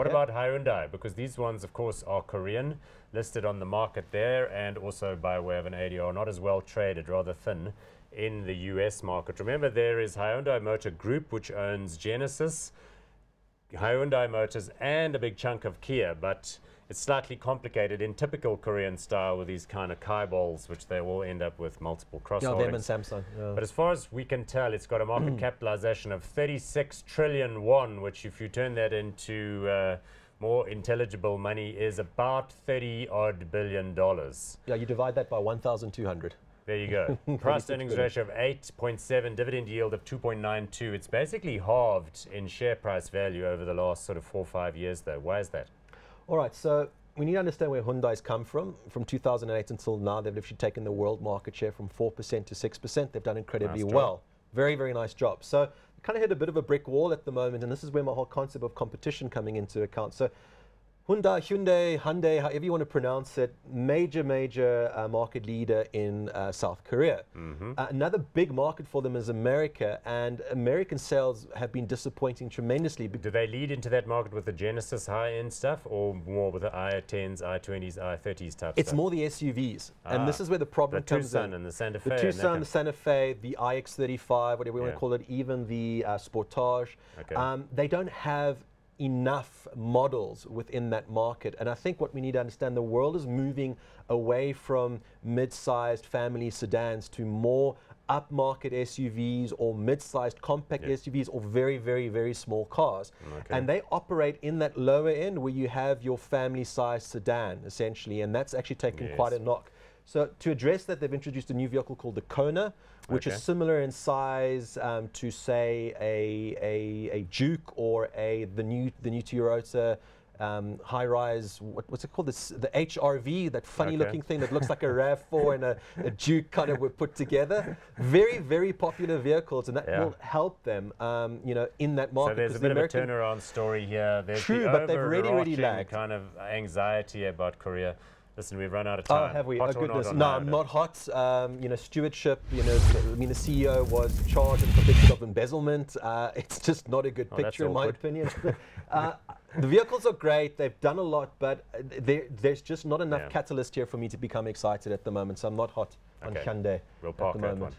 What about Hyundai? Because these ones, of course, are Korean, listed on the market there, and also by way of an ADR, not as well traded, rather thin in the US market. Remember, there is Hyundai Motor Group, which owns Genesis, Hyundai Motors, and a big chunk of Kia, but it's slightly complicated in typical Korean style with these kind of chaebols, which they all end up with multiple cross Yeah, them and. Samsung. yeah. But as far as we can tell, it's got a market capitalization of 36 trillion won, which, if you turn that into uh, more intelligible money, is about 30 odd billion dollars. yeah, you divide that by 1,200. There you go. Price earnings ratio of 8.7, dividend yield of 2.92. It's basically halved in share price value over the last sort of four or five years, though. Why is that? All right, so we need to understand where Hyundai's come from. From 2008 until now, they've literally taken the world market share from 4% to 6%. They've done incredibly Nice well. Very, very nice job. So kind of hit a bit of a brick wall at the moment, and this is where my whole concept of competition coming into account. So Hyundai, Hyundai, Hyundai, however you want to pronounce it, major, major uh, market leader in uh, South Korea. Uh, another big market for them is America, and American sales have been disappointing tremendously. Do they lead into that market with the Genesis high-end stuff, or more with the i10s, i20s, i30s type It's stuff? more the SUVs, and this Ah, is where the problem the comes Tucson in. and the Santa Fe. The Tucson, the Santa Fe, the iX35, whatever we want to call it, even the uh, Sportage. Okay. Um, they don't have enough models within that market. And I think what we need to understand, the world is moving away from mid-sized family sedans to more upmarket SUVs or mid-sized compact Yeah. SUVs or very, very, very small cars. Okay. And they operate in that lower end where you have your family-sized sedan, essentially, and that's actually taken quite a knock. So to address that, they've introduced a new vehicle called the Kona, which Okay. is similar in size um, to say a, a, a Juke or a the new the new Toyota um, high-rise. What, what's it called? This, the HRV, that funny-looking Okay. thing that looks like a Rav4 and a, a Juke kind of were put together. Very very popular vehicles, and that Yeah. will help them, um, you know, in that market. So there's a bit the of a turnaround story here. There's True, the but they've really, really lagged. kind of anxiety about Korea. Listen, we've run out of Oh, time. have we? Hot oh, not goodness. on No, not hot. Um, you know, stewardship, you know, I mean, the CEO was charged and convicted of embezzlement. Uh, it's just not a good Oh, picture, in my opinion. uh, the vehicles are great. They've done a lot, but there's just not enough Yeah. catalyst here for me to become excited at the moment. So I'm not hot on Okay. Hyundai We'll at the moment.